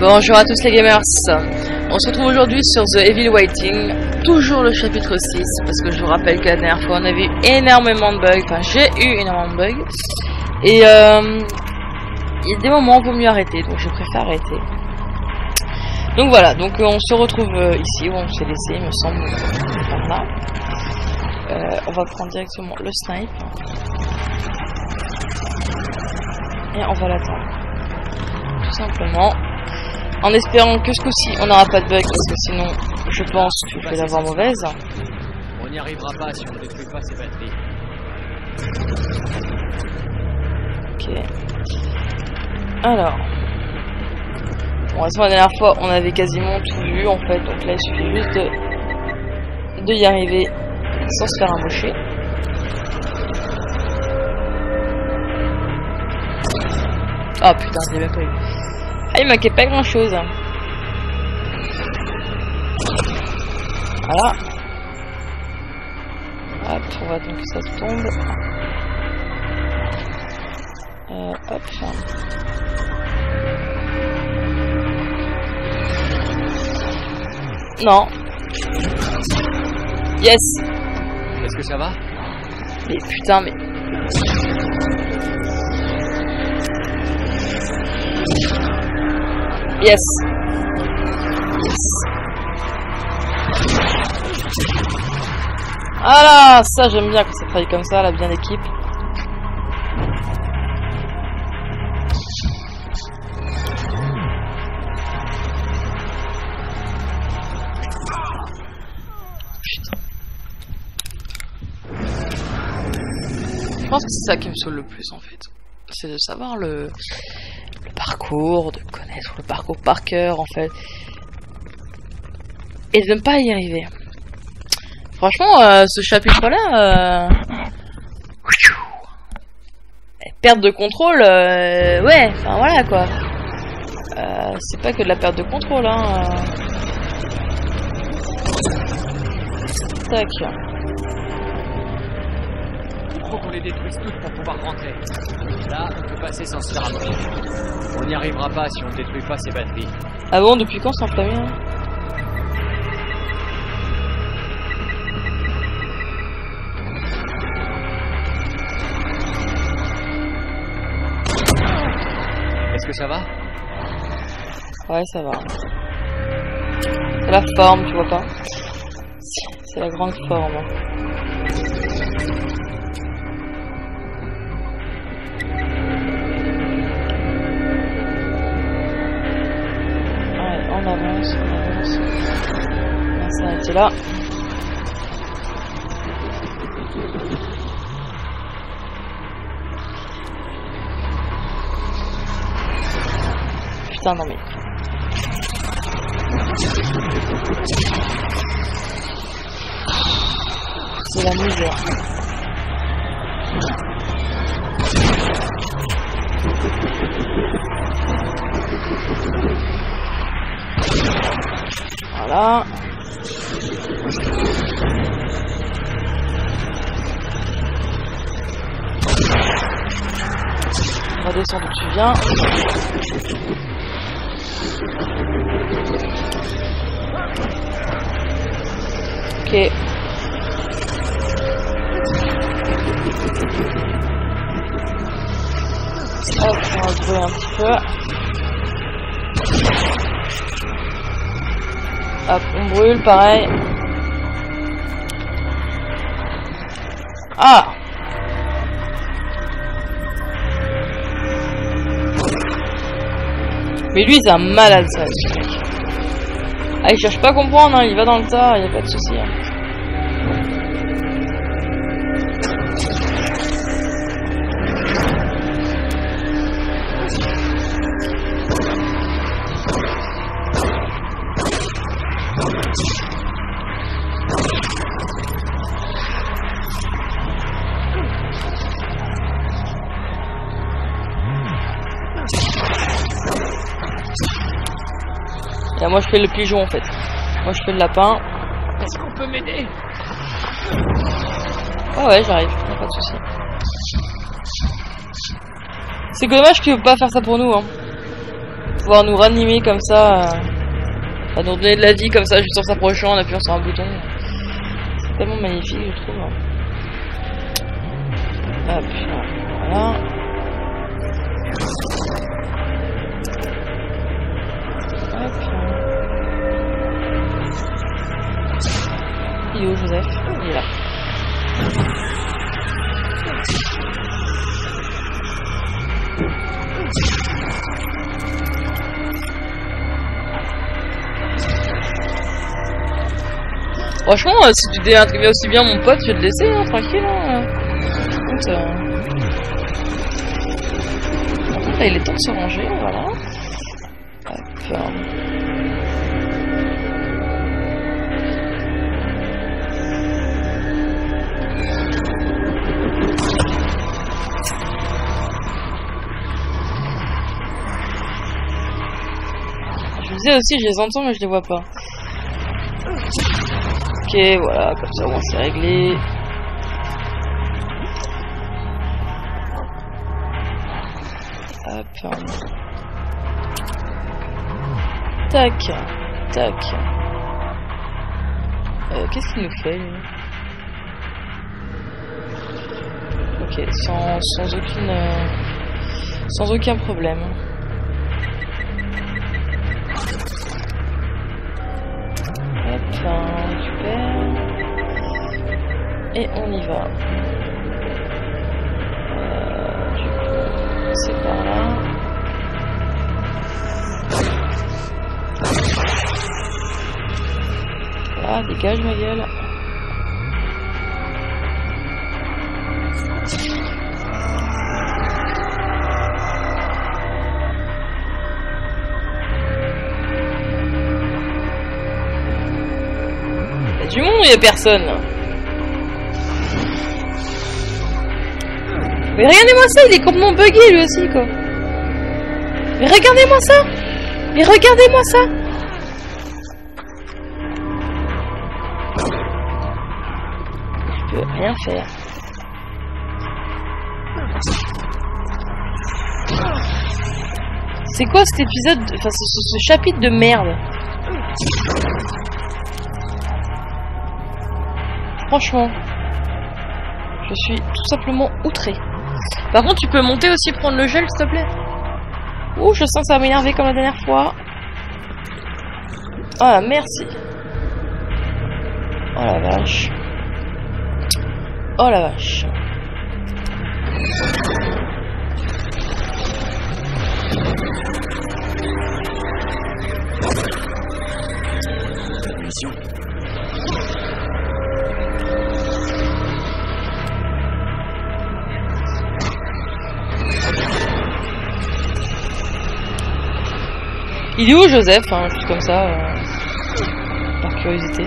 Bonjour à tous les gamers. On se retrouve aujourd'hui sur The Evil Waiting Toujours le chapitre 6 Parce que je vous rappelle que la dernière fois on avait eu énormément de bugs. Enfin j'ai eu énormément de bugs. Et euh, Il y a des moments où il vaut mieux arrêter Donc je préfère arrêter. Donc voilà, donc euh, on se retrouve euh, ici Où on s'est laissé il me semble là. Euh, On va prendre directement le snipe Et on va l'attendre Tout simplement en espérant que ce coup-ci on n'aura pas de bug parce que sinon je pense que je vais l'avoir mauvaise. On n'y arrivera pas si on ne détruit pas ces batteries. Ok. Alors. Bon, la dernière fois on avait quasiment tout vu en fait, donc là il suffit juste de, de y arriver sans se faire embaucher. Oh putain, je l'ai même pas eu. Ah, il manquait pas grand chose. Voilà. Hop, on va que ça tombe. Euh, hop. Non. Yes. Que ça va Mais putain, mais... Yes. Yes. Ah ça j'aime bien quand ça travaille comme ça, là, bien d'équipe. Je pense que c'est ça qui me saoule le plus en fait. C'est de savoir le, parcours, de connaître le parcours par cœur en fait, et de ne pas y arriver. Franchement, euh, ce chapitre-là, euh... perte de contrôle, euh, ouais, enfin voilà quoi. Euh, c'est pas que de la perte de contrôle, hein. Tac faut qu'on les détruise toutes pour pouvoir rentrer. Là, on peut passer sans se faire On n'y arrivera pas si on ne détruit pas ces batteries. Ah bon, depuis quand c'est en premier Est-ce que ça va? Ouais, ça va. C'est la forme, tu vois pas? C'est la grande forme. On va s'arrêter là. Putain, non mais... C'est la misère. Voilà. On va descendre où tu viens. Ok. Hop, on va se un brûle, pareil. Ah Mais lui, c'est un malade, ça, Ah, il cherche pas à comprendre, hein, il va dans le tas, il a pas de souci. Hein. moi je fais le pigeon en fait. Moi je fais le lapin. Est-ce qu'on peut m'aider? Ah ouais, j'arrive, pas de soucis. C'est dommage qu'ils ne pas faire ça pour nous. Hein. Pouvoir nous ranimer comme ça. Euh, nous donner de la vie comme ça, juste en s'approchant, en appuyant sur un bouton. C'est tellement magnifique, je trouve. Hein. Hop, voilà. Joseph Il est là. Franchement, euh, si tu déintrives aussi bien mon pote, je vais te laisser, hein, tranquille. Hein. Euh... Par contre, là, il est temps de se ranger, voilà. Aussi, je les entends, mais je les vois pas. Ok, voilà, comme ça, on s'est réglé. Hop. Tac, tac. Euh, Qu'est-ce qu'il nous fait Ok, sans, sans aucune, euh, sans aucun problème. Et on y va. Euh, c'est par là. Voilà, dégage ma gueule. Du monde il y a personne? Mais regardez-moi ça, il est complètement bugué lui aussi quoi. Mais regardez-moi ça Mais regardez-moi ça Je peux rien faire. C'est quoi cet épisode, de- enfin ce- ce chapitre de merde? Franchement, je suis tout simplement outré. Par contre, tu peux monter aussi prendre le gel, s'il te plaît. Ouh, je sens que ça va m'énerver comme la dernière fois. Ah, merci. Oh la vache. Oh la vache. Il est où Joseph hein, Juste comme ça, euh, par curiosité.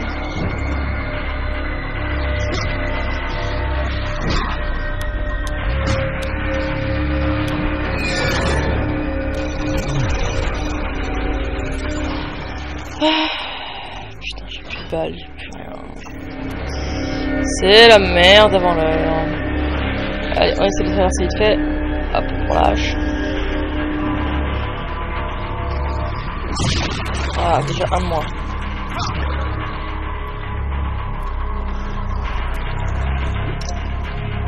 Ah, Putain, j'ai plus de balles, j'ai plus rien. C'est la merde avant l'heure. Allez, on essaie de traverser vite fait. Hop, on lâche. Ah, déjà un mois.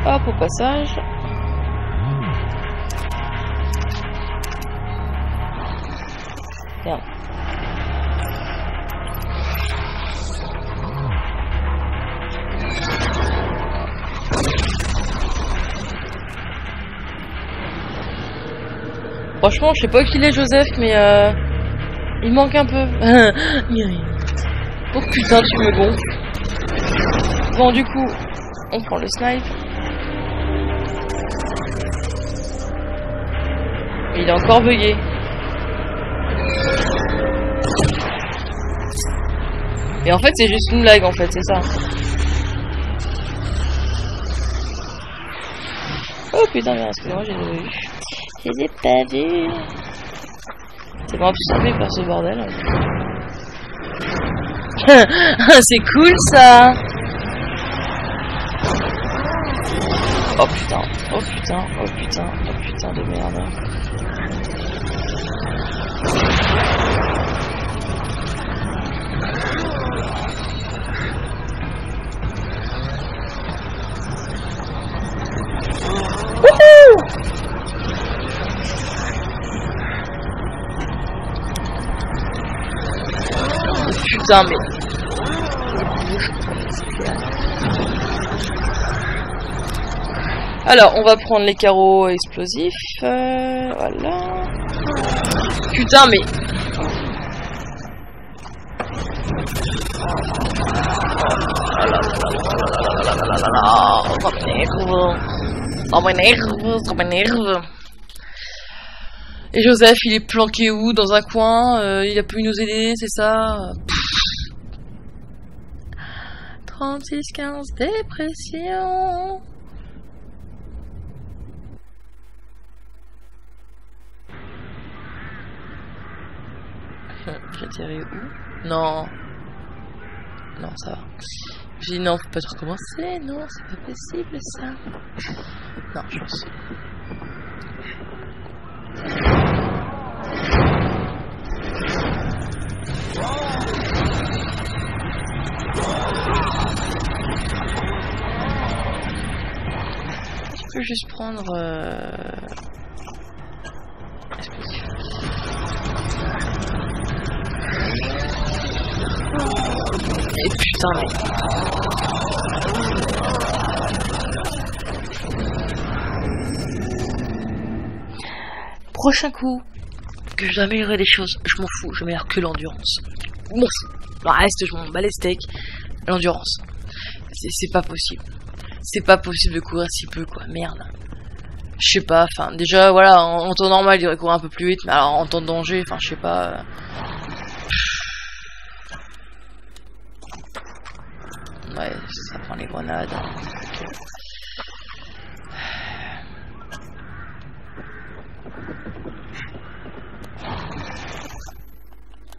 Hop, au passage. Bien. Franchement, je sais pas qui il est Joseph, mais euh, il manque un peu. oh putain, tu me gonfles. Bon, du coup, on prend le snipe. Il est encore bugué. Et en fait, c'est juste une blague, en fait, c'est ça. Oh putain, excusez-moi, j'ai pas vu. Je les ai pas vus. C'est pas plus de faire ce bordel. c'est cool ça. Oh putain, oh putain, oh putain, oh putain de merde. Mais... Alors, on va prendre les carreaux explosifs. euh, voilà. Putain, mais... Oh, ça. Ça m'énerve, ça m'énerve. Et Joseph, il est planqué où? Dans un coin? Euh, Il a pu nous aider, c'est ça? 36-15 dépression. J'atterris où? Non. Non, ça va. J'ai dit non, faut pas tout recommencer. Non, c'est pas possible ça. Non, je pense. Je peux juste prendre. Euh... Et putain, mais. Prochain coup, que je dois améliorer des choses, je m'en fous, je m'améliore que l'endurance. Je m'en fous. Le reste, je m'en bats les steaks. L'endurance. C'est pas possible. C'est pas possible de courir si peu, quoi. Merde. Je sais pas, enfin, déjà, voilà, en, temps normal, il devrait courir un peu plus vite, mais alors en temps de danger, enfin, je sais pas. euh, Ouais, ça prend les grenades.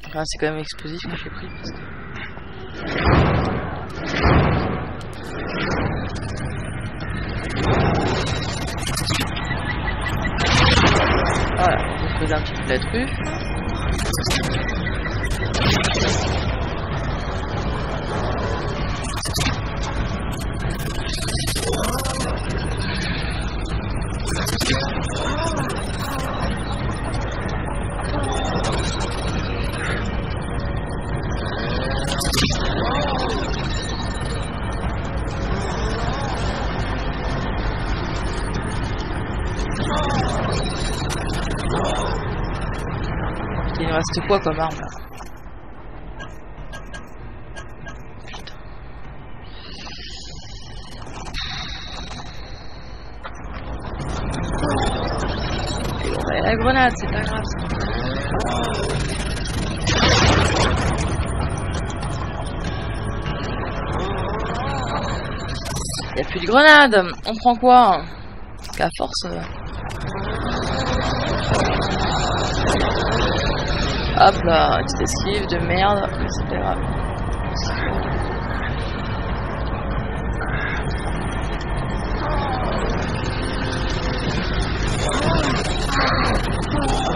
Enfin, c'est quand même explosif que j'ai pris. Voilà, on creuse un petit peu la truffe. Comme arme la grenade, c'est pas grave. Y a plus de grenade. On prend quoi Parce qu'à force. euh, Hop là, petite de merde, mais.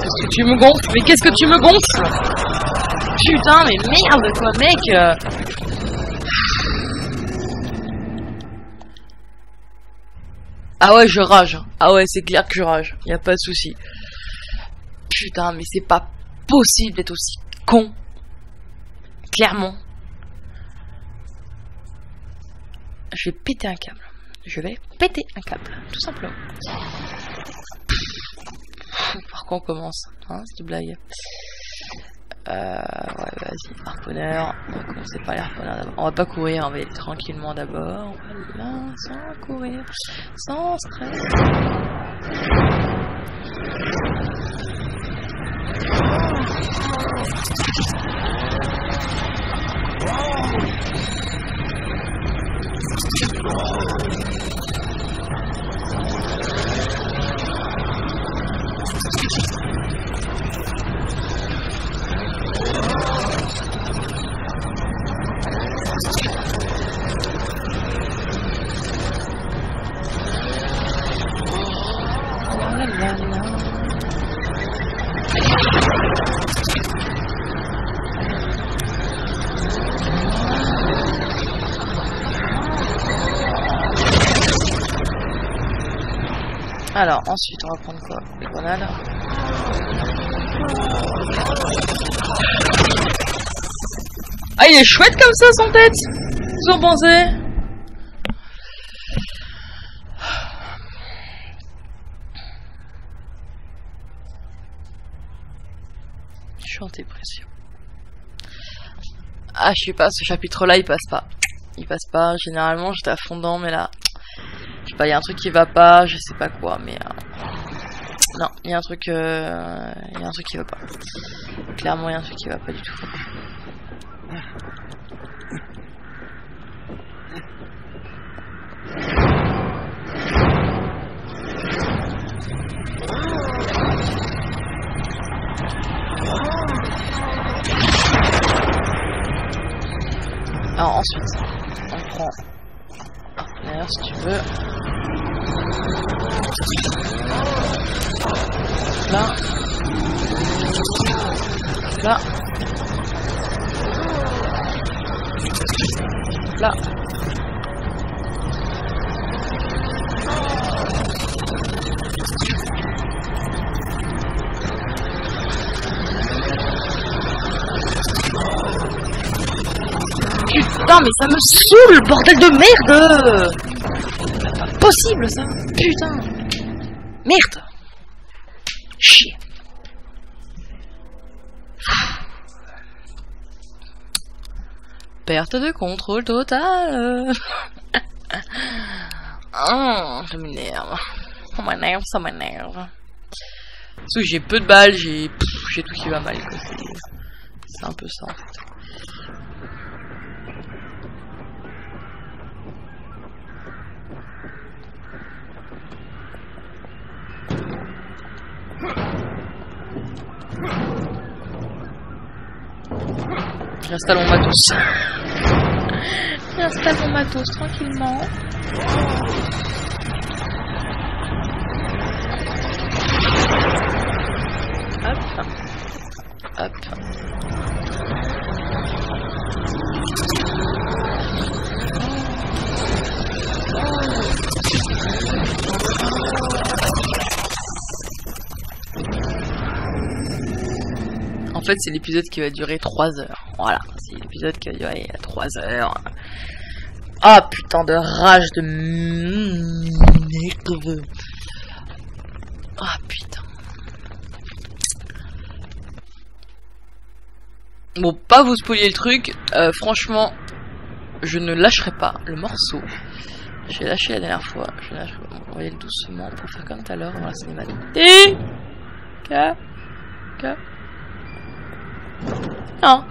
Qu'est-ce que tu me gonfles? Mais qu'est-ce que tu me gonfles? Putain, mais merde quoi, mec. Ah ouais, je rage. Ah ouais, c'est clair que je rage. Y a pas de souci. Putain, mais c'est pas possible d'être aussi con. Clairement. Je vais péter un câble. Je vais péter un câble, tout simplement. Par quoi on commence Hein, c'est blague. Euh, ouais, vas-y, harponneur. On va commencer par d'abord. On va pas courir, on va y aller tranquillement d'abord. Voilà, sans courir, sans stress. Wow! Alors, ensuite, on va prendre quoi Les grenades. Ah, il est chouette comme ça, son tête Vous en pensez Je suis en dépression. Ah, je sais pas, ce chapitre-là, il passe pas. Il passe pas. Généralement, j'étais à fond mais là, il y a un truc qui va pas, je sais pas quoi, mais euh, non, il y a un truc, euh, il y a un truc qui va pas. Clairement, il y a un truc qui va pas du tout. Alors ensuite, on prend D'ailleurs, si tu veux. Là. Là. Là. Putain, mais ça me saoule, bordel de merde possible, ça Putain Merde Chier Perte de contrôle totale Oh, ça m'énerve. Ça m'énerve, ça m'énerve. Que j'ai peu de balles, j'ai j'ai tout qui va mal. C'est un peu ça en fait. J'installe mon matos. J'installe mon matos tranquillement. Hop. Hop. Fait, c'est l'épisode qui va durer 3 heures. Voilà, c'est l'épisode qui va durer 3 heures. Ah putain de rage de. Ah putain. Bon, pas vous spoiler le truc. euh, franchement, je ne lâcherai pas le morceau. J'ai lâché la dernière fois. Je lâche. On va doucement pour faire comme tout à l'heure dans la cinématique. K. K. Non.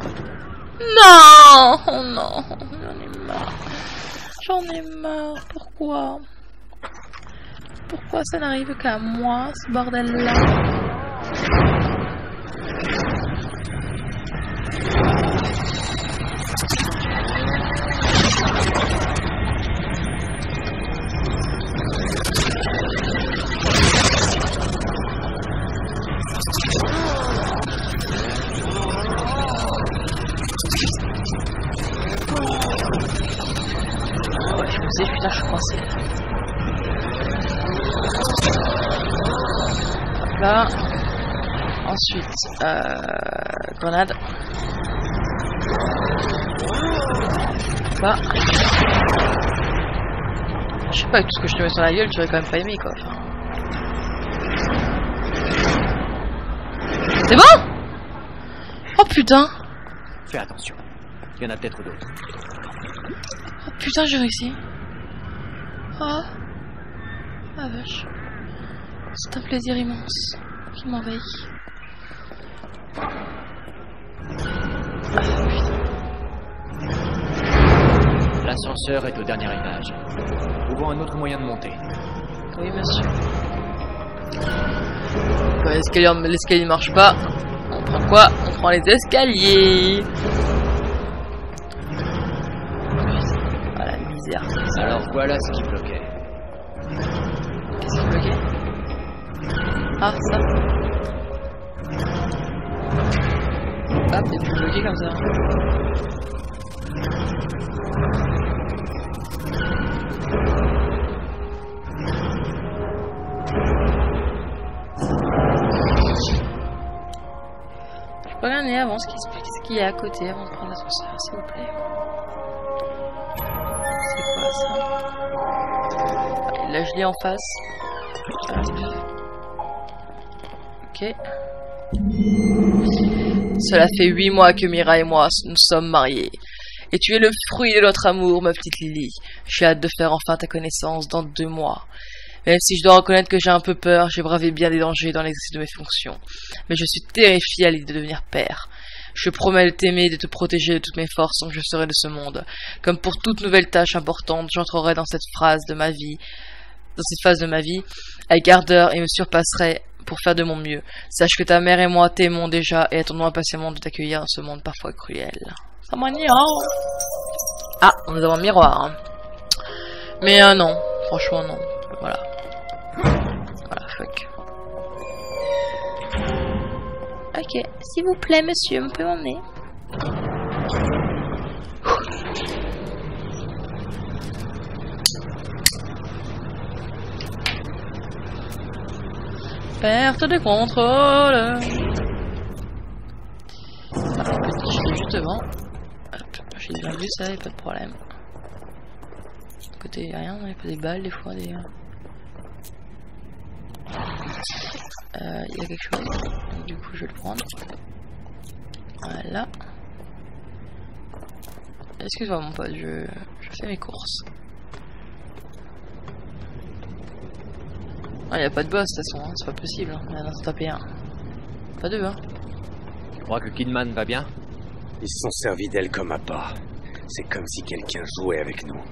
Non. Oh non. J'en ai marre. J'en ai marre. Pourquoi? Pourquoi ça n'arrive qu'à moi, ce bordel-là? Putain, je suis coincé. Là. Ensuite, euh, grenade. Là. Je sais pas, avec tout ce que je te mets sur la gueule, tu aurais quand même pas aimé, quoi. C'est bon? Oh putain Fais attention. Il y en a peut-être d'autres. Oh putain, j'ai réussi. Oh. Ah vache. C'est un plaisir immense qui m'envahit. Ah. L'ascenseur est au dernier étage. Trouvons un autre moyen de monter. Oui, monsieur. Quand l'escalier marche pas, on prend quoi? On prend les escaliers. Ah la misère. Alors voilà ce qui bloquait. Ah, ça. Ah, c'est plus joli comme ça. Je peux regarder avant ce qui, ce qui est à côté avant de prendre l'ascenseur, s'il vous plaît. C'est quoi ça? Là, je l'ai en face. Cela fait huit mois que Mira et moi nous sommes mariés. Et tu es le fruit de notre amour, ma petite Lily. J'ai hâte de faire enfin ta connaissance dans deux mois. Même si je dois reconnaître que j'ai un peu peur, j'ai bravé bien des dangers dans l'exercice de mes fonctions. Mais je suis terrifié à l'idée de devenir père. Je promets de t'aimer et de te protéger de toutes mes forces tant que je serai de ce monde. Comme pour toute nouvelle tâche importante, j'entrerai dans cette phrase de ma vie, dans cette phase de ma vie, avec ardeur et me surpasserai pour faire de mon mieux. Sache que ta mère et moi t'aimons déjà et attendons impatiemment de t'accueillir dans ce monde parfois cruel. Ça Ah, nous avons un miroir. Hein. Mais euh, non, franchement non. Voilà. Voilà, fuck. Ok, s'il vous plaît, monsieur, on peut emmener. Perte de contrôle. Je suis juste devant. J'ai bien vu ça, pas de problème. côté, y'a rien, y'a pas des balles des fois, des. Euh, il y a quelque chose. Donc, du coup, je vais le prendre. Voilà. Excuse-moi, mon pote, je fais mes courses. Ah, il a pas de boss de toute façon, hein, c'est pas possible. Hein. Il en a tapé un. Pas deux, hein. Tu crois que Kidman va bien? Ils se sont servis d'elle comme à pas. C'est comme si quelqu'un jouait avec nous.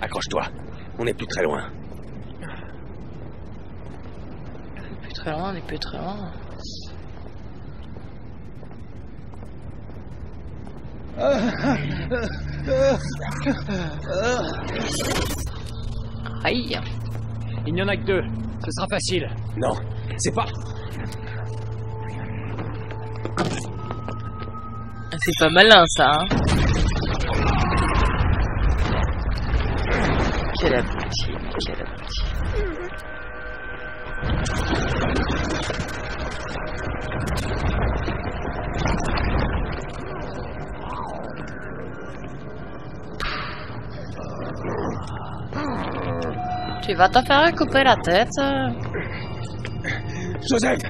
Accroche-toi, on n'est plus très loin. On est plus très loin, on est plus très loin. Aïe Il n'y en a que deux, ce sera facile. Non, c'est pas... C'est pas malin ça, hein Quel abruti, quel abruti. Tu vas te faire couper la tête Joseph!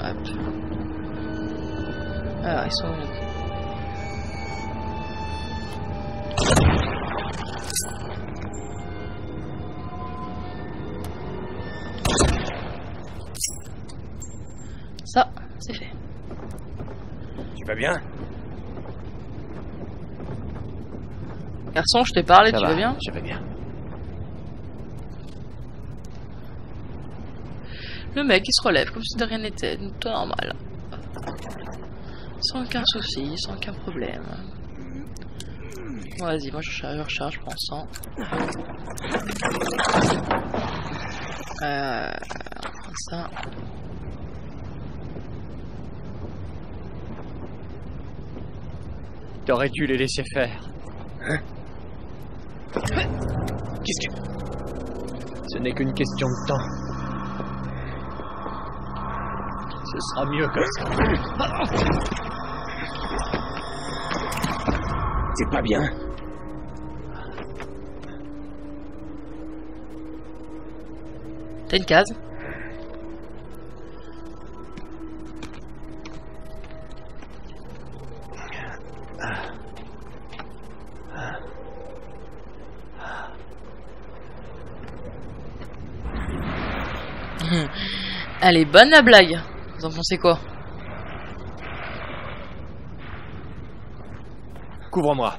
Hop. Alors, ils sont bien Garçon, je t'ai parlé, Ça tu va, vas bien Je vais bien. Le mec, il se relève comme si de rien n'était, tout normal. Sans aucun souci, sans aucun problème. Bon, Vas-y, moi je recharge, je prends 100. Euh, on prend ça. T'aurais dû les laisser faire. Qu'est-ce que... Ce n'est qu'une question de temps. Ce sera mieux comme ça. C'est pas bien T'as une case? Elle est bonne la blague. Vous en pensez quoi Couvre-moi.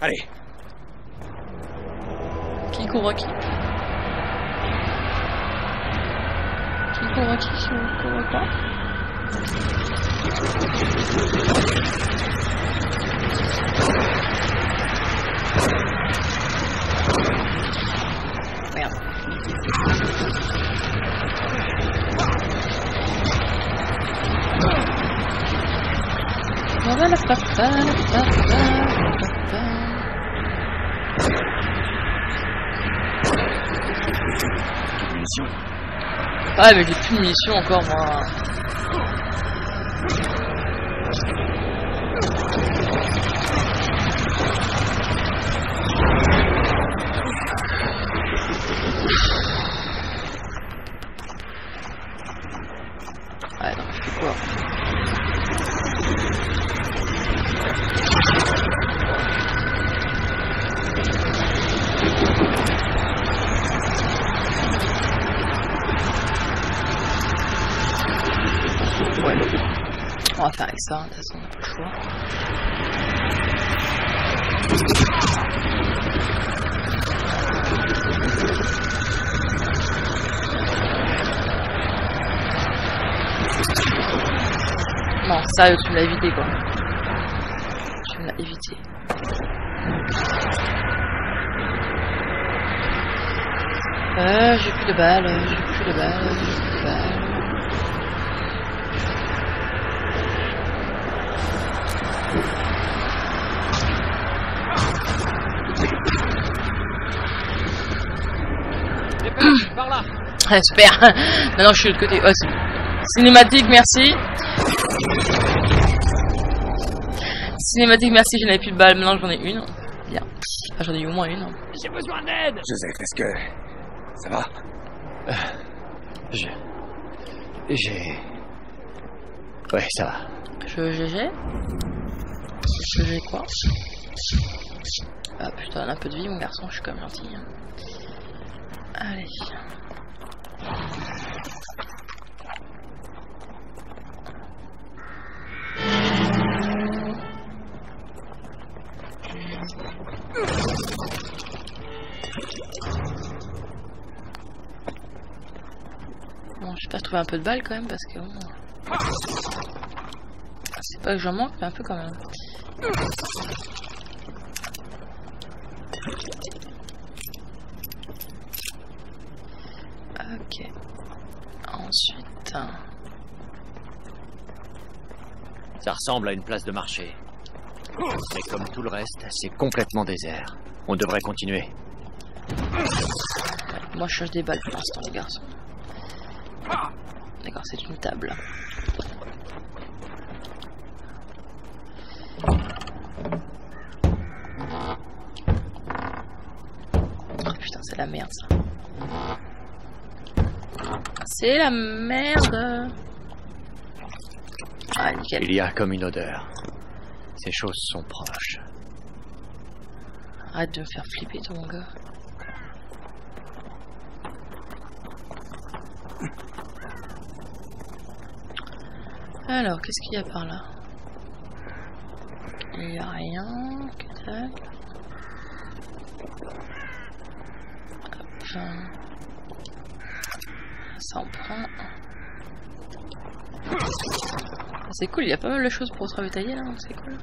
Allez. Qui couvre qui Qui couvre qui couvre pas Ah mais j'ai plus de munitions encore moi. Ouais non je fais quoi Ouais. On va faire avec ça, de toute façon on n'a pas le choix. Non, sérieux, tu me l'as évité quoi. Tu me l'as évité. Euh, j'ai plus de balles, j'ai plus de balles, j'ai plus de balles. Super. Maintenant, je suis de l'autre côté. Oh. Cinématique, merci. Cinématique, merci. Je n'avais plus de balles. Maintenant, j'en ai une. Bien. Enfin, j'en ai eu au moins une. J'ai besoin d'aide Joseph, est-ce que. Ça va? Je... J'ai... Ouais, ça va. Je GG. Je GG quoi? Ah putain, un peu de vie, mon garçon. Je suis quand même gentil. hein. Allez. Bon, j'espère trouver un peu de balles quand même parce que. C'est pas que j'en manque, mais un peu quand même. Ok. Ensuite. hein. Ça ressemble à une place de marché. Mais comme tout le reste, c'est complètement désert. On devrait continuer. Moi, je cherche des balles pour l'instant, les garçons. D'accord, c'est une table. Oh putain, c'est la merde ça. C'est la merde. Ah, nickel. Il y a comme une odeur. Ces choses sont proches. Arrête de me faire flipper, toi, mon gars. Alors, qu'est-ce qu'il y a par là? Il n'y a rien. Hop. Ça en prend. C'est cool, il y a pas mal de choses pour se ravitailler là, c'est cool.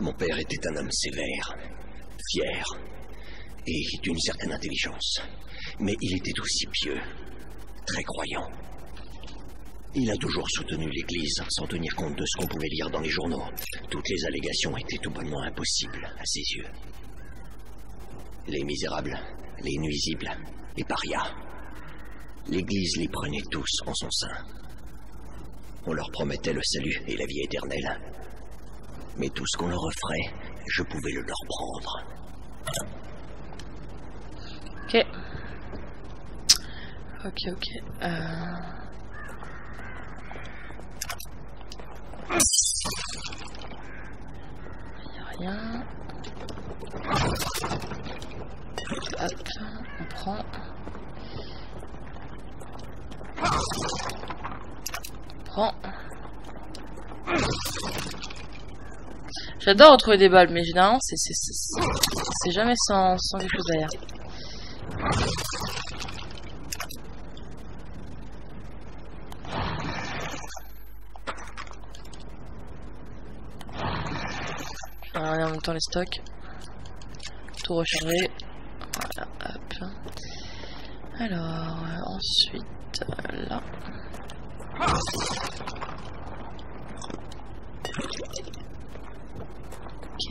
Mon père était un homme sévère, fier et d'une certaine intelligence. Mais il était aussi pieux, très croyant. Il a toujours soutenu l'Église sans tenir compte de ce qu'on pouvait lire dans les journaux. Toutes les allégations étaient tout bonnement impossibles à ses yeux. Les misérables, les nuisibles, les parias. L'Église les prenait tous en son sein. On leur promettait le salut et la vie éternelle. Mais tout ce qu'on leur offrait, je pouvais le leur prendre. Ok. Ok, ok. Euh... Y a rien. Hop, on prend. J'adore retrouver des balles, mais généralement c'est jamais sans, sans quelque chose derrière. Les stocks. Tout recharger. Alors, euh, ensuite, euh, là. Ok.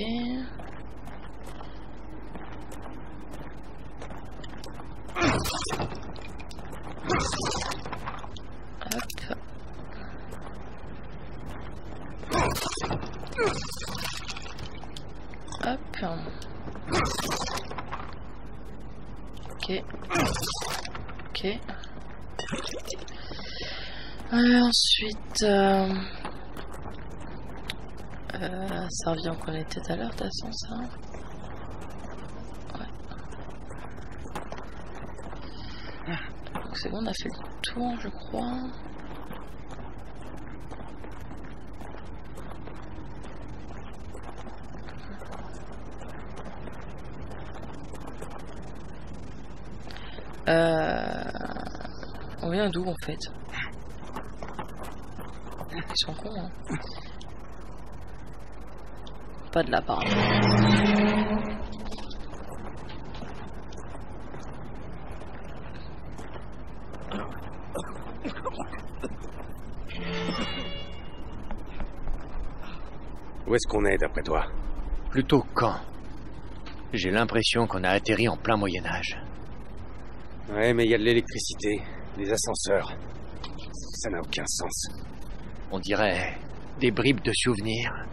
Hop. Hop. Ok. Ok. Euh, ensuite, euh... Qu'on était tout à l'heure, de toute ça. Ouais. Donc c'est bon, on a fait le tour, je crois. Euh... On vient d'où en fait? Ils sont cons, hein. Pas de là-bas. Où est-ce qu'on est, d'après toi? Plutôt quand? J'ai l'impression qu'on a atterri en plein Moyen-Âge. Ouais, mais il y a de l'électricité, des ascenseurs. Ça n'a aucun sens. On dirait des bribes de souvenirs.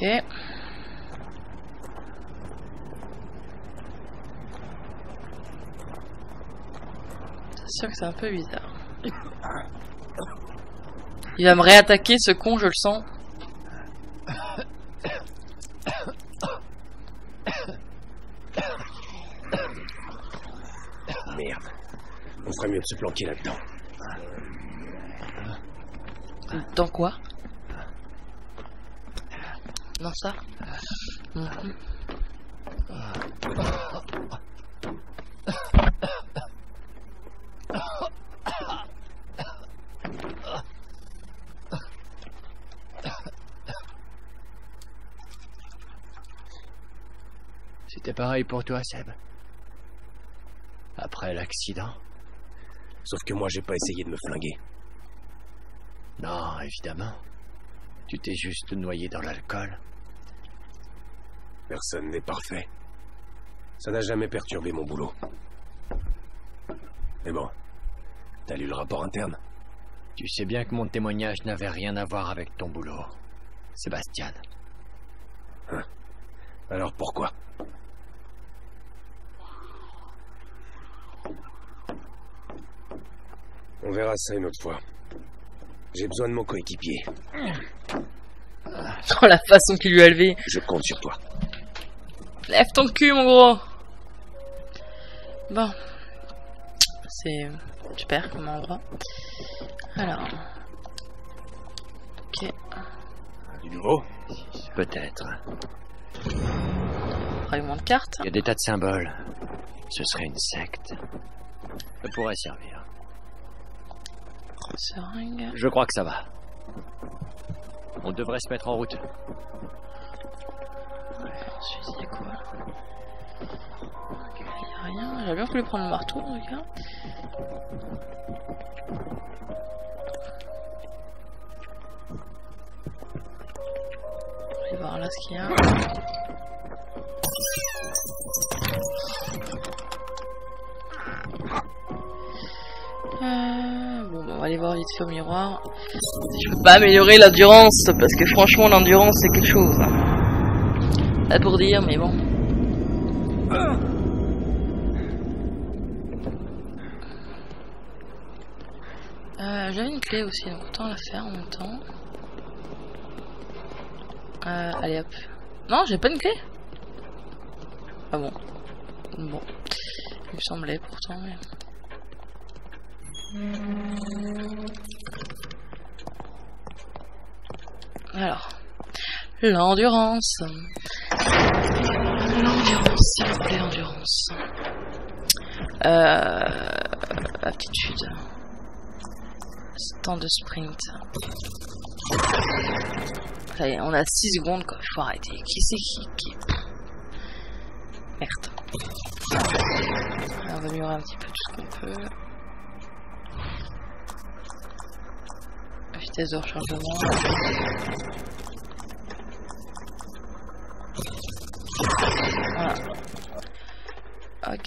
Ok. C'est sûr que c'est un peu bizarre. Il va me réattaquer ce con, je le sens. Merde. On ferait mieux de se planquer là-dedans. Dans quoi? C'était pareil pour toi, Seb. Après l'accident Sauf que moi, j'ai pas essayé de me flinguer. Non, évidemment. Tu t'es juste noyé dans l'alcool. Personne n'est parfait. Ça n'a jamais perturbé mon boulot. Mais bon, t'as lu le rapport interne Tu sais bien que mon témoignage n'avait rien à voir avec ton boulot. Sébastien. Alors pourquoi? On verra ça une autre fois. J'ai besoin de mon coéquipier. Dans la façon qu'il lui a levé. Je compte sur toi. Lève ton cul, mon gros. Bon. C'est super comme endroit. Alors. Ok. Du nouveau Peut-être. Fragment de carte. Il y a des tas de symboles. Ce serait une secte. Ça pourrait servir. Seringue. Je crois que ça va. On devrait se mettre en route. Ensuite, il y a quoi J'avais bien voulu prendre le marteau, en tout cas. On va voir là ce qu'il y a. Euh, bon, bah, on va aller voir vite fait au miroir. Je peux pas améliorer l'endurance parce que franchement, l'endurance c'est quelque chose. hein. Pas pour dire, mais bon. Aussi, donc autant la faire en même temps. Euh, allez hop. Non, j'ai pas une clé? Ah bon. Bon. Il me semblait pourtant, mais... Alors, l'endurance. L'endurance, s'il vous plaît, l'endurance. Euh, aptitude. Temps de sprint. On a 6 secondes quoi, faut arrêter. Qui c'est qui, qui Merde. On va améliorer un petit peu tout ce qu'on peut. Vitesse de rechargement. Voilà. Ok.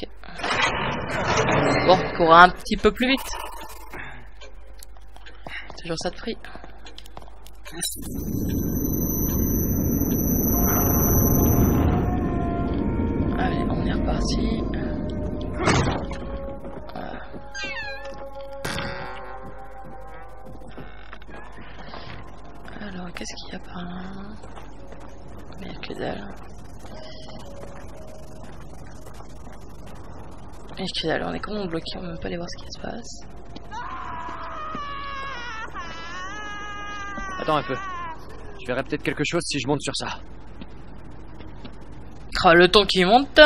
Bon, cours un petit peu plus vite. Toujours ça de prix. Allez, on est reparti. Voilà. Alors, qu'est-ce qu'il y a par là? Il que dalle. A que dalle, on est complètement bloqué, on peut même pas aller voir ce qui se passe. Attends un peu. Je verrai peut-être quelque chose si je monte sur ça. Ah, le temps qui monte.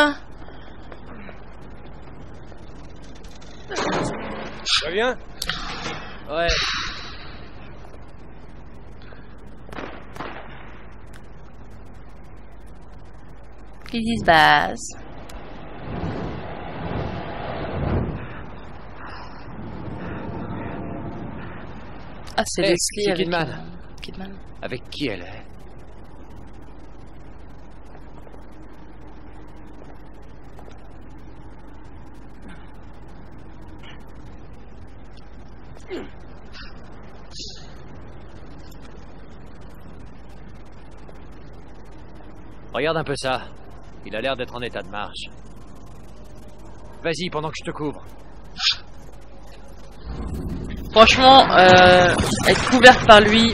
Ça bien Ouais. Qu'est-ce qui se passe? Ah, c'est Hey, Leslie avec Kidman. Kidman. Avec qui elle est? Regarde un peu ça. Il a l'air d'être en état de marche. Vas-y, pendant que je te couvre. Franchement, euh, être couverte par lui,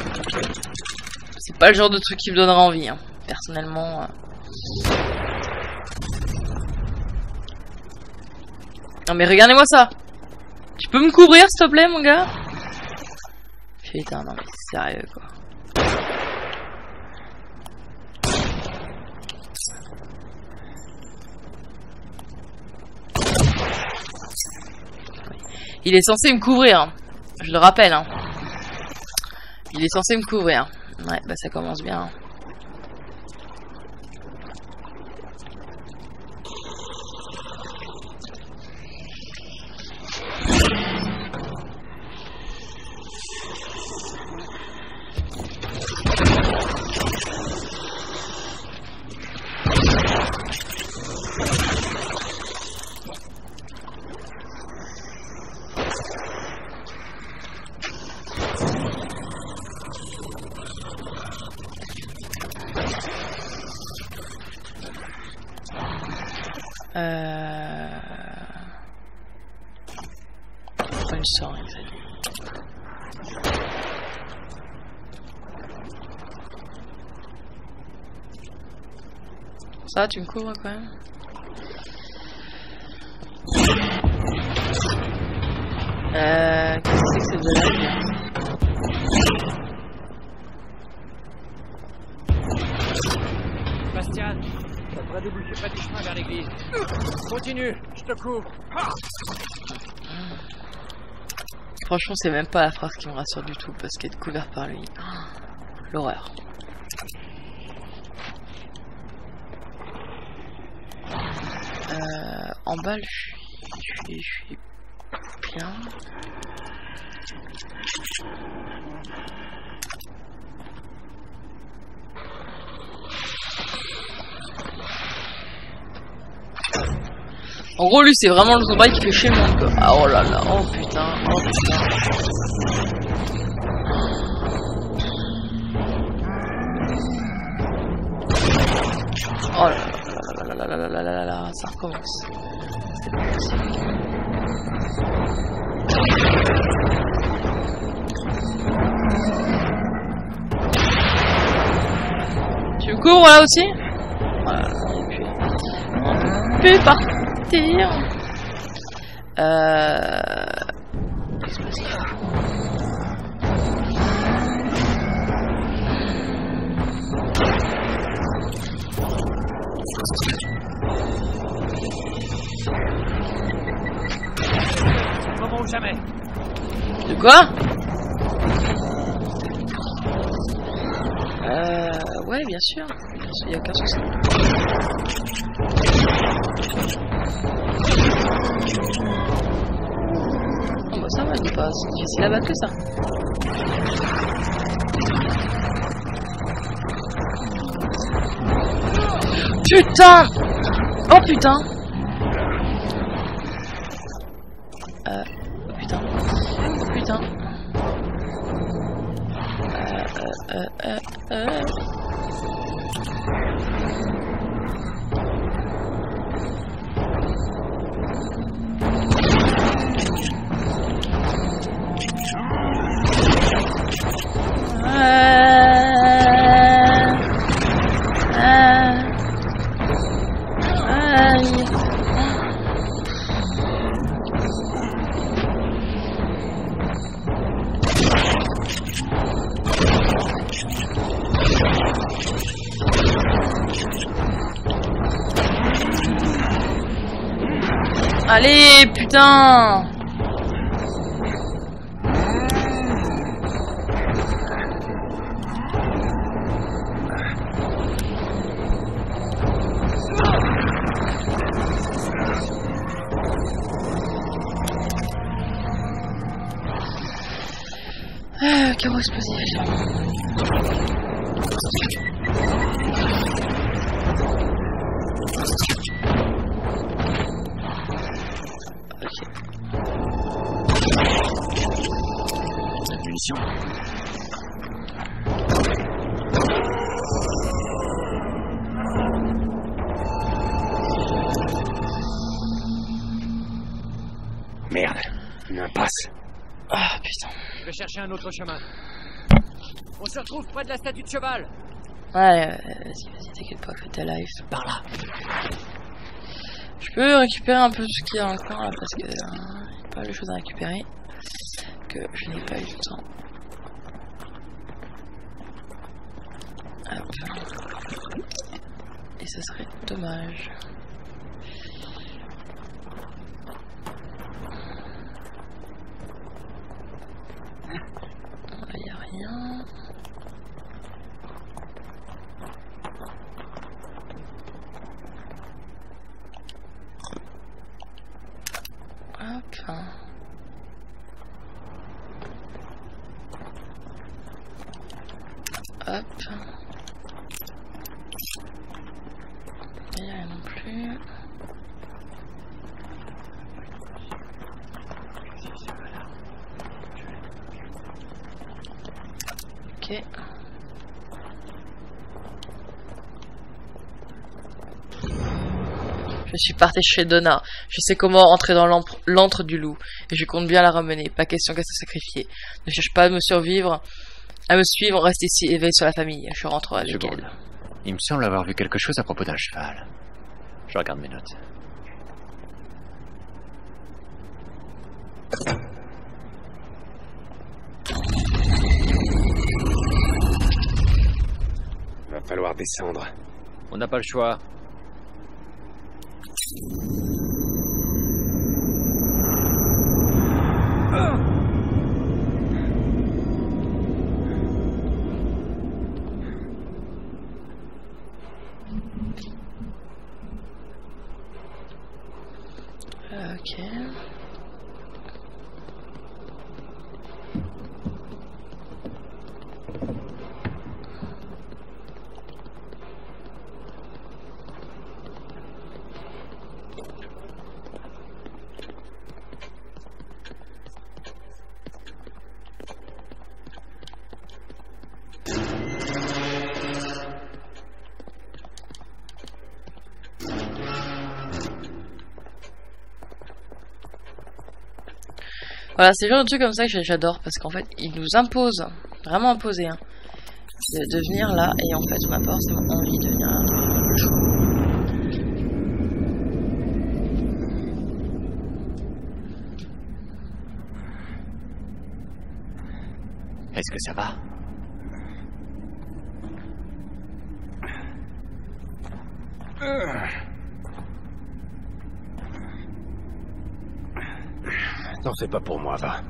pas le genre de truc qui me donnera envie. hein. Personnellement. euh. Non mais regardez-moi ça. Tu peux me couvrir s'il te plaît mon gars? Putain non mais sérieux quoi. Il est censé me couvrir. hein. Je le rappelle. Hein. Il est censé me couvrir. Ouais, bah ça commence bien. Euh... Pas une sort, il fait. Tu me couvres quand même Euh... Qu'est-ce que c'est que cette blague Bastian, ça devrait déboucher pas du chemin vers l'église. Continue, je te couvre. Franchement, c'est même pas la phrase qui me rassure du tout parce qu'être couvert par lui. L'horreur. Euh, en suis, je suis, je suis bien. En gros, lui, c'est vraiment le combat qui fait chez moi, quoi. Ah, oh là là, oh putain, oh putain. Oh là là là là là là là là là là, ça recommence. Tu cours là aussi Voilà, on peut partir. Euh... jamais. De quoi Euh... Ouais, bien sûr. Il n'y a aucun souci. Oh bah ça va, c'est pas si difficile à battre que ça. Putain Oh putain cheval. Ouais, vas-y, vas-y, t'inquiète pas, fais ta live. Par là. Je peux récupérer un peu ce qu'il y a encore là parce que il y a pas de choses à récupérer que je n'ai pas eu le temps. Hop. Et ça serait dommage. Là, y a rien. Hop. Hop. Il n'y a rien non plus. Ok. Je suis parti chez Donna. Je sais comment entrer dans l'antre du loup. Et je compte bien la ramener. Pas question qu'à se sacrifier. Ne cherche pas à me survivre. À me suivre, reste ici et veille sur la famille. Je rentrerai avec Seconde. elle. Il me semble avoir vu quelque chose à propos d'un cheval. Je regarde mes notes. Va falloir descendre. On n'a pas le choix. Ok. C'est genre de truc comme ça que j'adore parce qu'en fait, il nous impose, vraiment imposé, hein, de, venir là et en fait, on n'a pas forcément envie de venir là. Est-ce que ça va? Fais pas pour moi, va.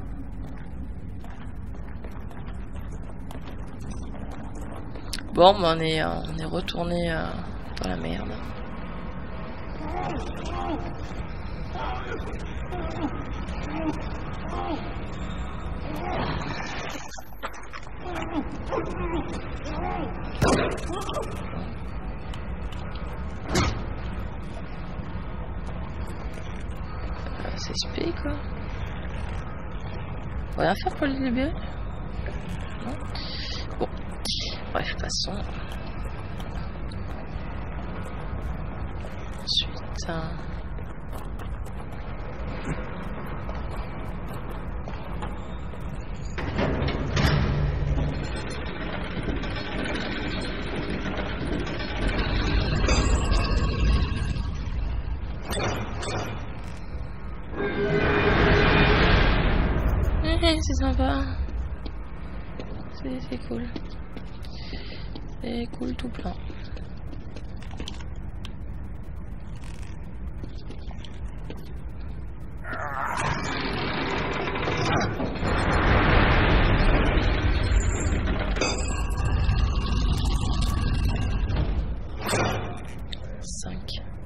Bon, bah, on est, euh, on est retourné euh, dans la merde. Euh, C'est spé quoi. On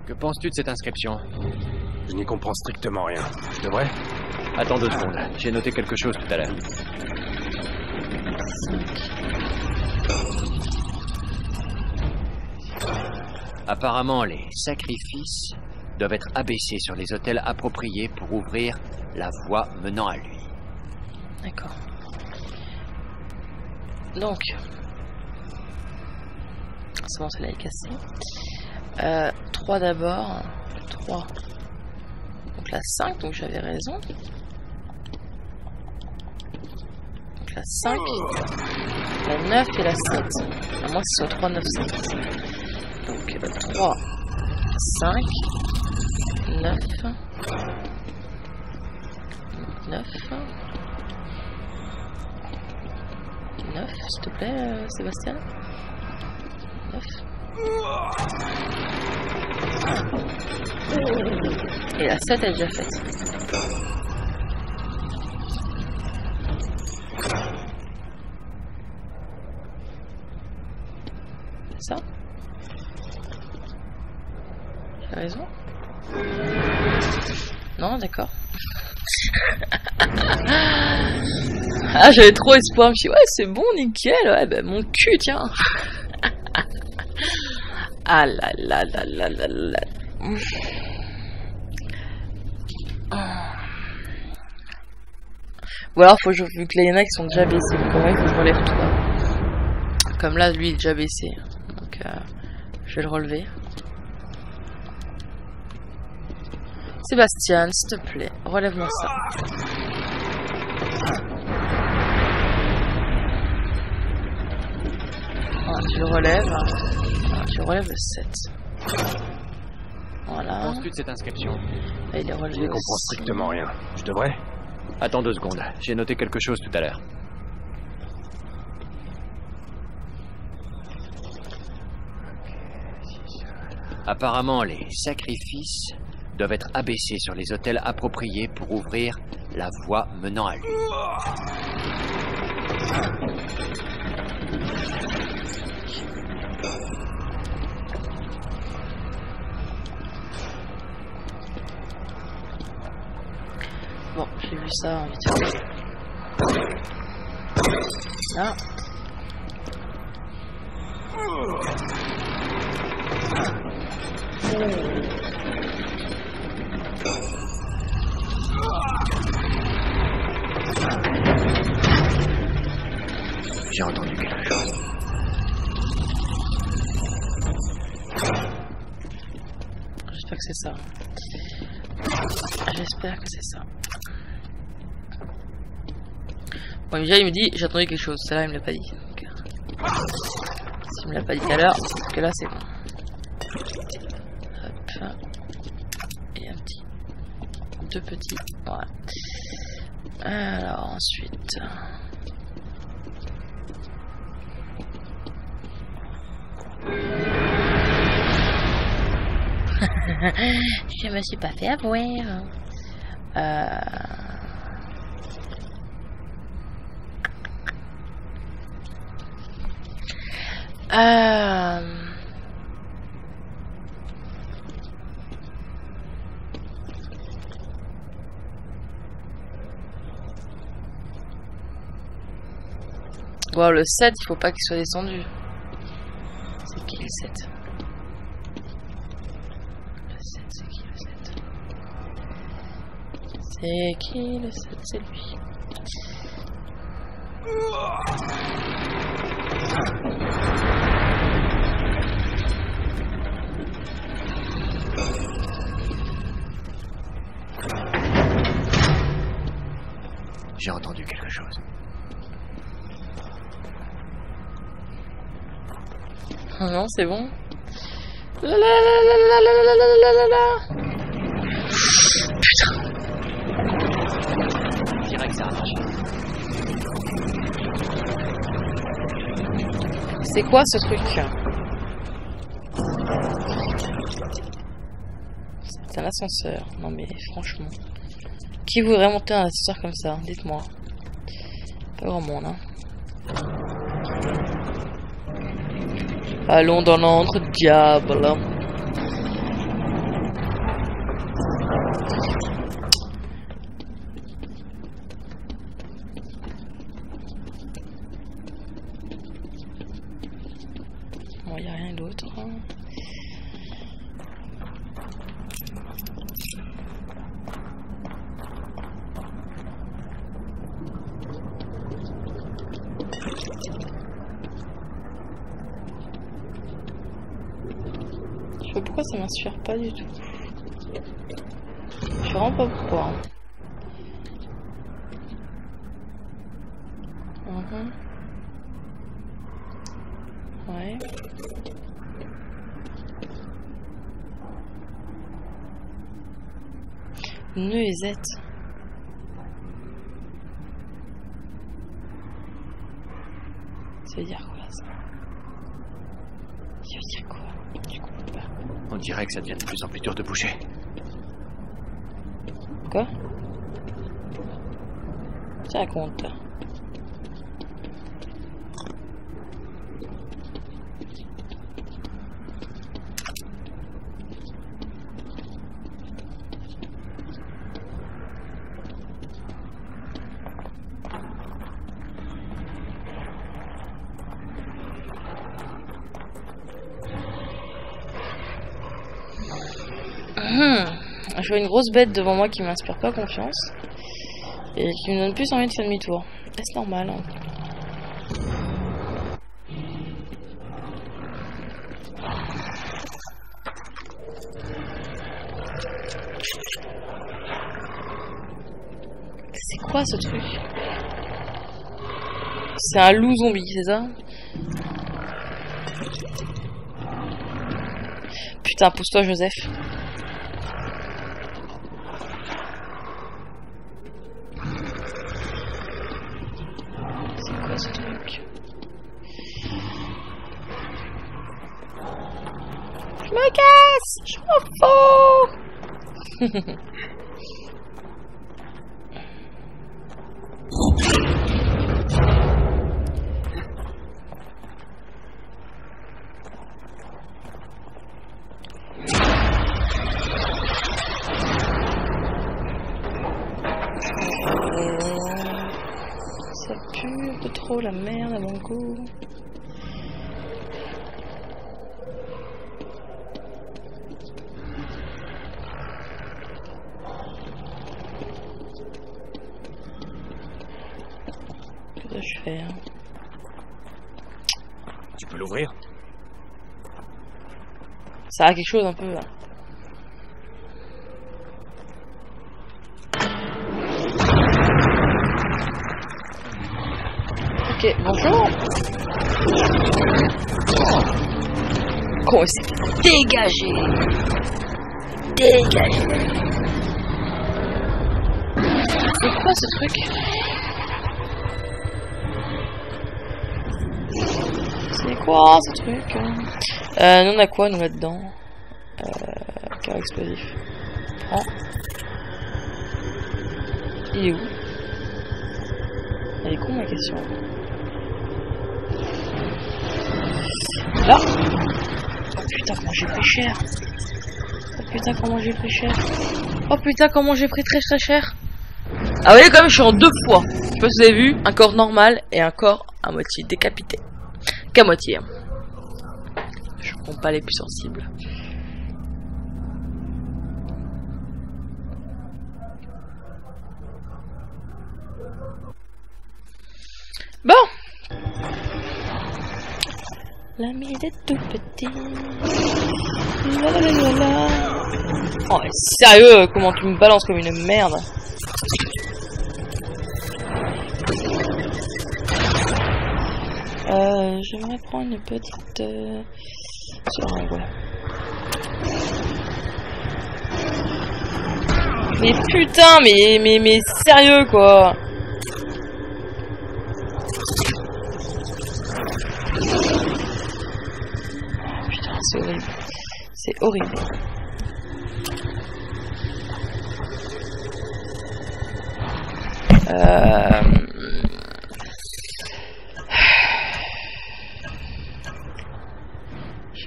Que penses-tu de cette inscription? Je n'y comprends strictement rien. Je devrais? Attends deux secondes. J'ai noté quelque chose tout à l'heure. Apparemment, les sacrifices doivent être abaissés sur les hôtels appropriés pour ouvrir la voie menant à lui. D'accord. Donc, forcément cela est cassé. Euh, 3 d'abord. 3. Donc la 5, donc j'avais raison. Donc la 5, la 9 et la 7. À moins que ce soit 3, 9, 7. Donc euh, 3, 5, 9, 9. 9, s'il te plaît, euh, Sébastien 9. Et la 7 elle est déjà faite. Ça J'ai raison Non, d'accord. Ah, j'avais trop espoir. Je me suis dit, ouais, c'est bon, nickel. Ouais, ben mon cul, tiens. Ah là là là là là. Ou alors, faut vu que là, y en a qui sont déjà baissés. Il faut que je relève tout. Comme là, lui, il est déjà baissé. Donc, euh, je vais le relever. Sébastien, s'il te plaît, relève-moi ça. Voilà, tu le relèves. Voilà, tu relèves le 7. Que Voilà. penses-tu de cette inscription il est Je relevé n'y comprends aussi. strictement rien. Je devrais Attends deux secondes. J'ai noté quelque chose tout à l'heure. Apparemment, les sacrifices doivent être abaissés sur les hôtels appropriés pour ouvrir la voie menant à lui. Bon, j'ai vu ça en vite fait. Là. J'ai c'est ça. Bon, déjà, il me dit, entendu quelque chose. Celle-là, il me l'a pas dit. Donc, S'il me l'a pas dit tout à l'heure, parce que là, c'est bon. Hop. Et un petit. Deux petits. Voilà. Alors, ensuite. Je me suis pas fait avoir. Euh... Euh... Wow, le 7, il faut pas qu'il soit descendu. C'est qui le 7 C'est qui le 7 C'est lui. J'ai entendu quelque chose. Oh non, c'est bon. La la la la la la la la la la C'est quoi ce truc? C'est un ascenseur. Non mais franchement. Qui voudrait monter un ascenseur comme ça? Dites-moi. Pas grand monde, hein. Allons dans l'antre diable. Bon, y a rien d'autre. hein. Je sais pas pourquoi ça m'inspire pas du tout. Je sais vraiment pas pourquoi. Mhm. Ouais. Nuisette. Ça veut dire quoi ça? Ça veut dire quoi? Du coup, bah. On dirait que ça devient de plus en plus dur de bouger. Quoi? Tu racontes Je vois une grosse bête devant moi qui m'inspire pas confiance et qui me donne plus envie de faire demi-tour. Est-ce normal hein C'est quoi ce truc? C'est un loup zombie, c'est ça? Putain, pousse-toi Joseph. C'est quoi ce truc Je me casse Je m'en fous Euh, Ça pue un peu trop la merde à mon goût. Que dois-je faire. Tu peux l'ouvrir. Ça a quelque chose un peu là. Ok, bonjour. S'est dégagé? Dégagé. C'est quoi ce truc? Ce truc hein euh, on a quoi nous là-dedans? Euh, Cœur explosif. Prends. Il est où? Elle est con ma question. Là? Oh putain, comment j'ai pris cher. Oh putain, comment j'ai pris cher. Oh putain, comment j'ai pris très très cher. Ah, vous voyez, quand même, je suis en deux fois. Je vous avez vu, un corps normal et un corps à moitié décapité. Qu'à moitié. hein. Je compte pas les plus sensibles. Bon. L'ami des tout petits. La la la la la. Oh, sérieux, comment tu me balances comme une merde. Euh, j'aimerais prendre une petite euh. Mais putain, mais, mais, mais sérieux quoi. Putain, c'est horrible. C'est horrible. Euh... J'ai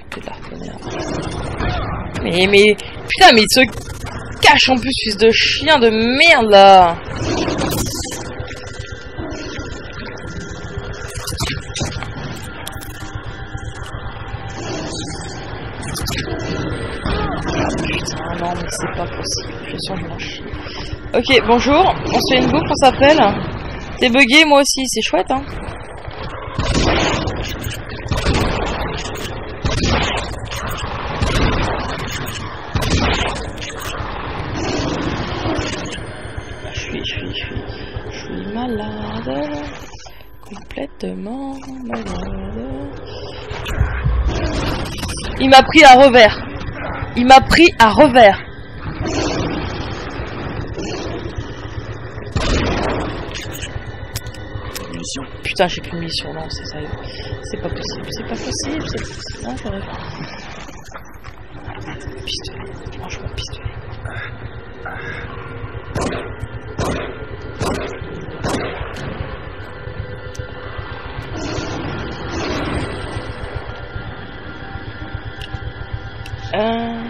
que de la retenir. Mais, mais, putain, mais il se cache en plus, fils de chien de merde là. Putain, non, mais c'est pas possible. Je suis blanche. Ok, bonjour. On se fait une bouffe, on s'appelle. T'es bugué, moi aussi, c'est chouette, hein. Je suis, je suis, je suis, je suis malade. Complètement malade. Il m'a pris à revers. Il m'a pris à revers. Munition. Putain, j'ai plus de mission, non, c'est sérieux. C'est pas possible, c'est pas possible, c'est pas possible. Non, j'arrive pas. Pistolet, franchement, pistolet. Euh...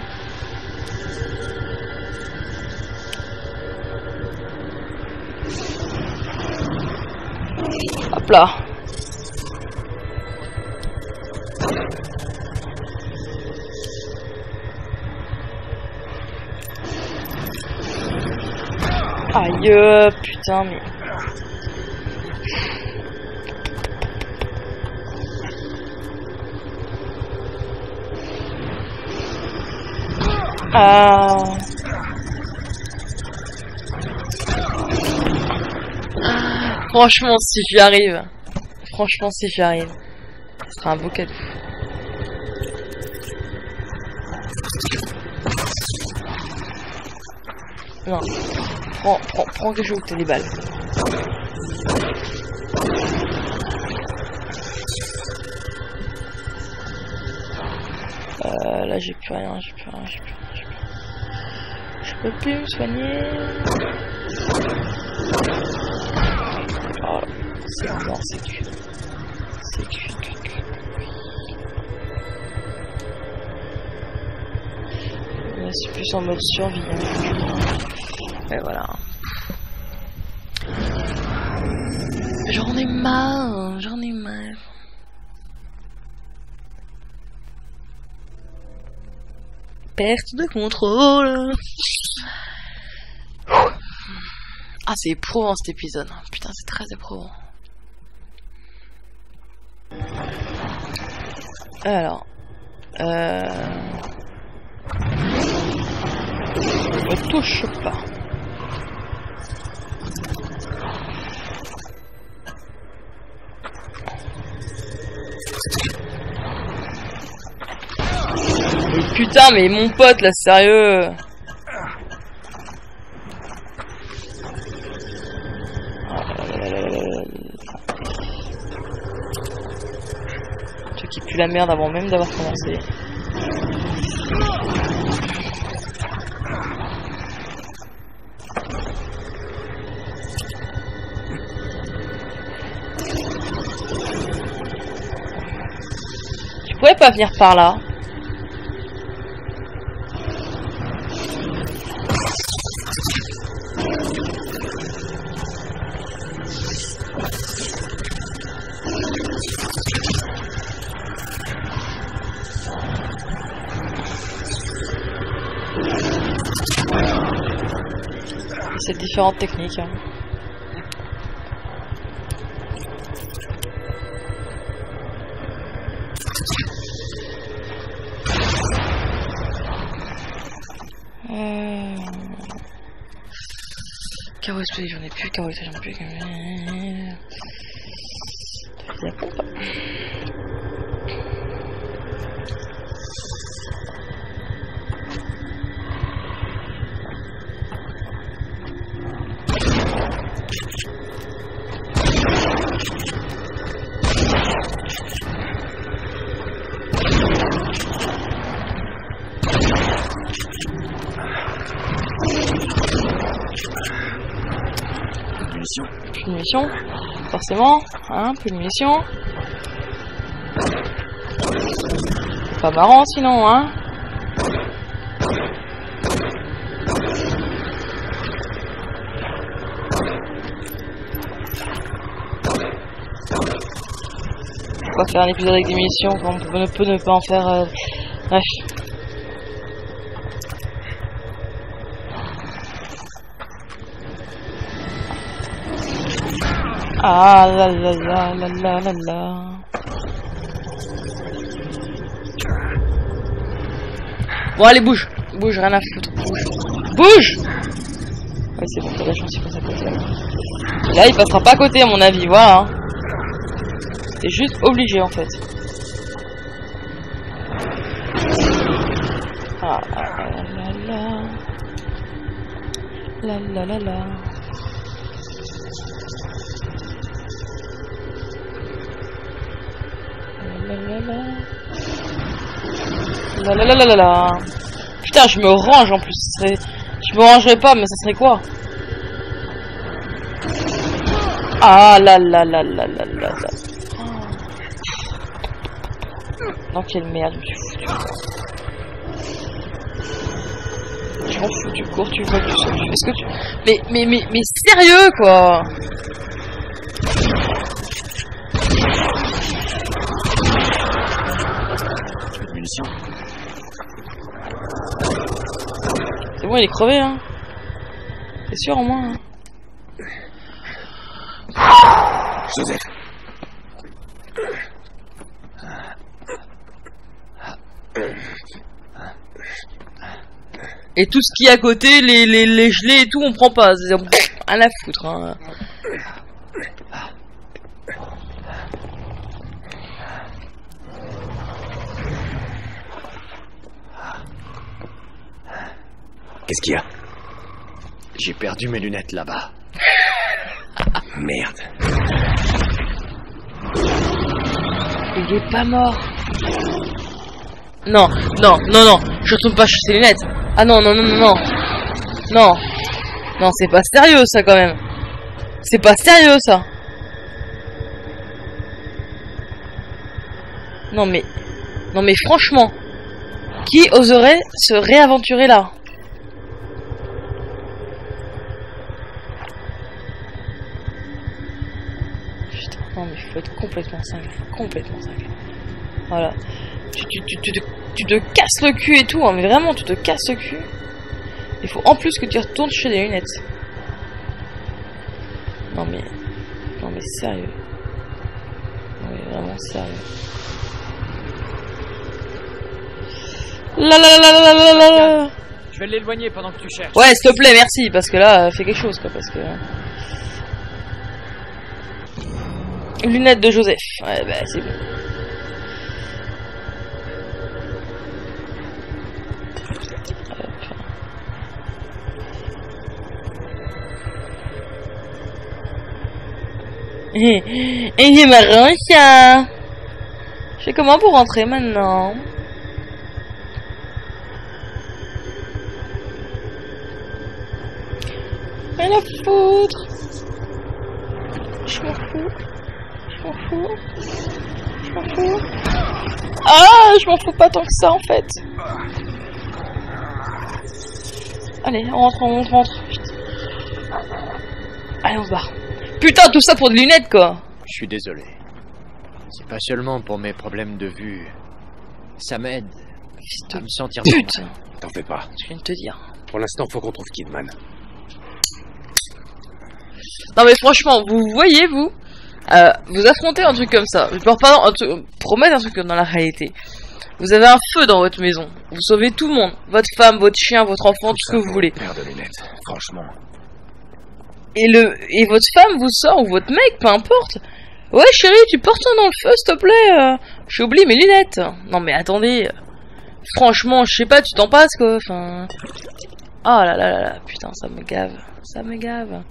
Hop là. Aïe, euh, putain, mais... Ah... Franchement, si j'y arrive. Franchement, si j'y arrive. Ce sera un beau cadeau. Non. Prends, prends, prends quelque chose où t'as des balles. Euh, là, j'ai plus rien, Je peux plus me soigner. Oh, c'est mort, c'est cuit. C'est cuit, cuit, cuit. Là, c'est plus en mode survie. hein. Et voilà. J'en ai marre, j'en ai marre. Perte de contrôle. Ah, c'est éprouvant cet épisode. Putain, c'est très éprouvant. Alors. Euh... Ne touche pas. Putain, mais mon pote là, sérieux. Tu qui pue la merde avant même d'avoir commencé. Tu pas venir par là. C'est différentes techniques. hein. Euh... J'en ai plus, carreau j'en ai plus. La pompe. Munitions. Munitions, forcément, hein, munitions. Pas marrant sinon, hein. Pourquoi faire un épisode avec des munitions quand on peut ne pas en faire... euh, Bref. Ah la la la la la la la. Bon allez bouge, bouge, rien à foutre, bouge, bouge. Ouais c'est bon, t'as la chance il passe à côté. Là il passera pas à côté à mon avis, voilà. C'est juste obligé en fait. Ah ah, la la la la la la. La La la la la la. Putain, je me range en plus. ce serait... Je me rangerais pas, mais ça serait quoi? Ah la la la la la la la. Dans quelle merde je suis foutu. Je m'en fous, tu cours, tu voles, tu sautes, tu fais ce que tu... Mais, mais, mais, mais sérieux quoi? Bon, il est crevé, hein. C'est sûr, au moins. hein. Et tout ce qui est à côté, les, les, les gelés et tout, on prend pas. À foutre, hein. Qu'est-ce qu'il y a J'ai perdu mes lunettes là-bas. Merde. Il est pas mort. Non, non, non, non. Je retourne pas chercher ses lunettes. Ah non, non, non, non, non. Non. Non, c'est pas sérieux, ça, quand même. C'est pas sérieux, ça. Non, mais... Non, mais franchement. Qui oserait se réaventurer là Putain, non, mais faut être complètement cinglé. Complètement cinglé. Voilà. Tu, tu, tu, tu, te, tu te casses le cul et tout, hein, mais vraiment, tu te casses le cul. Il faut en plus que tu retournes chez les lunettes. Non mais... Non mais sérieux. Non mais vraiment sérieux. La la la la la la Je vais l'éloigner pendant que tu cherches. Ouais, s'il te plaît, merci, parce que là, fais quelque chose, quoi, parce que... Lunettes de Joseph. Ouais, bah, c'est bon. Et c'est marrant, ça Je fais comment pour rentrer, maintenant? Rien à foutre. Je m'en fous. Je m'en fous. Je m'en fous. Ah, je m'en fous pas tant que ça en fait. Allez, on rentre, on rentre, on rentre. Allez, on se barre. Putain, tout ça pour des lunettes quoi. Je suis désolé. C'est pas seulement pour mes problèmes de vue. Ça m'aide à me sentir Putain, T'en fais pas. je viens de te dire. Pour l'instant, faut qu'on trouve Kidman. Non mais franchement, vous voyez vous, euh, vous affrontez un truc comme ça. Je peux pas un truc- promettre un truc comme dans la réalité. Vous avez un feu dans votre maison. Vous sauvez tout le monde. Votre femme, votre chien, votre enfant, tout ce que vous voulez. De lunettes. Franchement. Et le et votre femme vous sort ou votre mec, peu importe. Ouais chérie, tu portes un dans le feu, s'il te plaît. euh, J'ai oublié mes lunettes. Non mais attendez. Franchement, je sais pas, tu t'en passes quoi. Enfin. Ah là là là là, putain, ça me gave, ça me gave.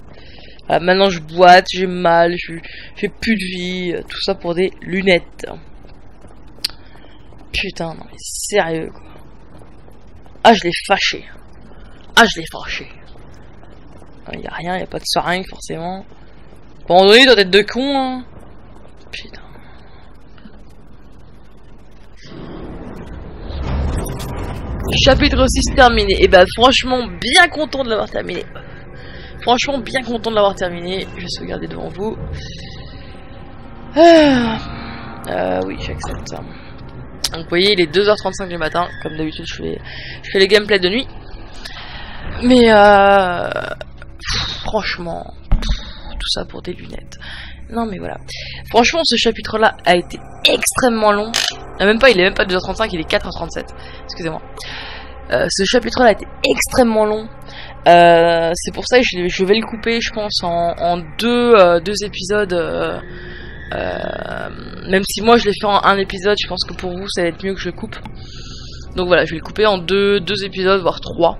Voilà, maintenant je boite, j'ai mal, je j'ai plus de vie, euh, tout ça pour des lunettes. Putain, non mais sérieux quoi. Ah, je l'ai fâché. Ah, je l'ai fâché. Il y a rien, y a pas de seringue forcément. Bon, donné, doit être de con, hein. Putain. Chapitre 6 terminé. Et bah, franchement, bien content de l'avoir terminé. Franchement, bien content de l'avoir terminé. Je vais sauvegarder devant vous. Ah. Euh, oui, j'accepte. Donc, vous voyez, il est 2h35 du matin. Comme d'habitude, je fais, les gameplays de nuit. Mais, euh, franchement, tout ça pour des lunettes. Non, mais voilà. Franchement, ce chapitre-là a été extrêmement long. Même pas, il est même pas 2h35, il est 4h37. Excusez-moi. Euh, ce chapitre-là a été extrêmement long. Euh, c'est pour ça que je, vais le couper, je pense, en, deux, euh, deux épisodes. euh, euh, même si moi je l'ai fait en un épisode, je pense que pour vous ça va être mieux que je le coupe. Donc voilà, je vais le couper en deux, deux épisodes, voire trois.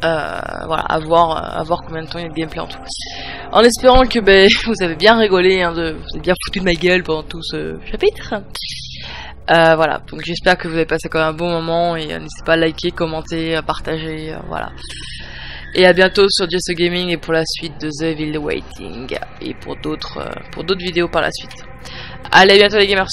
Voilà, à voir, à voir combien de temps il y a de gameplay en tout. En espérant que ben, vous avez bien rigolé, hein, de, vous avez bien foutu de ma gueule pendant tout ce chapitre. Euh, voilà, donc j'espère que vous avez passé quand même un bon moment et euh, n'hésitez pas à liker, commenter, partager, euh, voilà. Et à bientôt sur Just Gaming et pour la suite de The Evil Waiting et pour d'autres pour d'autres vidéos par la suite. Allez, à bientôt les gamers.